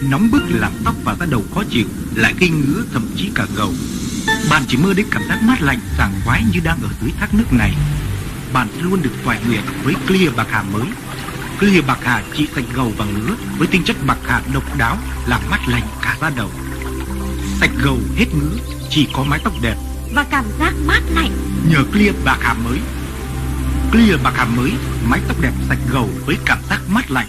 Nóng bức làm tóc và da đầu khó chịu Lại gây ngứa thậm chí cả gầu. Bạn chỉ mơ đến cảm giác mát lạnh sảng khoái như đang ở dưới thác nước này. Bạn sẽ luôn được toại nguyện với Clear bạc hà mới. Clear bạc hà trị sạch gầu và ngứa Với tinh chất bạc hà độc đáo Làm mát lạnh cả da đầu. Sạch gầu hết ngứa Chỉ có mái tóc đẹp. Và cảm giác mát lạnh. Nhờ Clear bạc hà mới. Clear bạc hà mới Mái tóc đẹp sạch gầu với cảm giác mát lạnh.